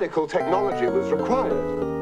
Radical technology was required.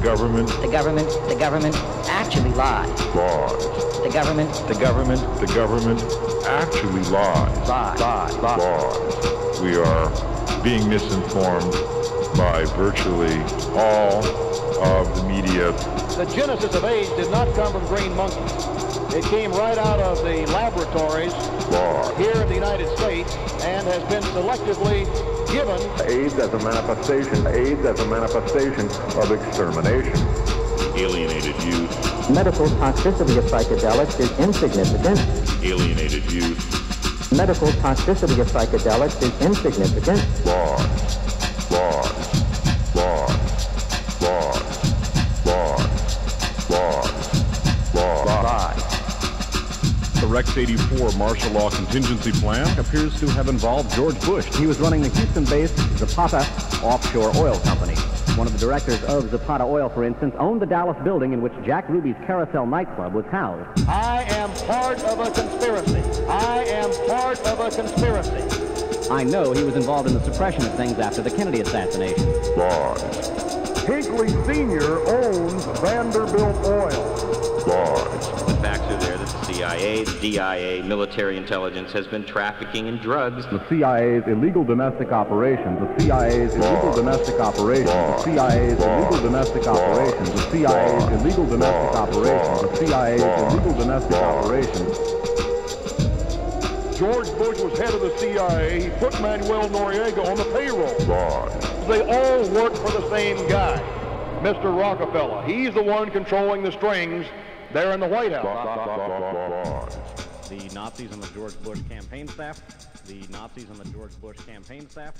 Government The government, the government actually lies. lies. The government The government, the government actually lies. lies. Lies. lies. Lies. We are being misinformed by virtually all of the media. The genesis of AIDS did not come from green monkeys. It came right out of the laboratories Lies. here in the United States and has been selectively given AIDS as a manifestation, AIDS as a manifestation of extermination. alienated youth, Medical toxicity of psychedelics is insignificant. alienated youth, Medical toxicity of psychedelics is insignificant. Lies. Rex 84 martial law contingency plan appears to have involved George Bush. He was running the Houston-based Zapata Offshore Oil Company. One of the directors of Zapata Oil, for instance, owned the Dallas building in which Jack Ruby's Carousel nightclub was housed. I am part of a conspiracy. I am part of a conspiracy. I know he was involved in the suppression of things after the Kennedy assassination. Lies. Hinckley Sr. owns Vanderbilt Oil. Lies. CIA, the DIA, military intelligence has been trafficking in drugs. The CIA's illegal domestic operations, the CIA's illegal domestic operations, the Lies. CIA's illegal domestic Lies. operations, the CIA's Lies. illegal domestic Lies. operations, the CIA's Lies. illegal domestic Lies. operations. George Bush was head of the CIA. He put Manuel Noriega on the payroll. Lies. They all work for the same guy, Mr. Rockefeller. He's the one controlling the strings They're in the White House. The Nazis on the George Bush campaign staff. The Nazis on the George Bush campaign staff.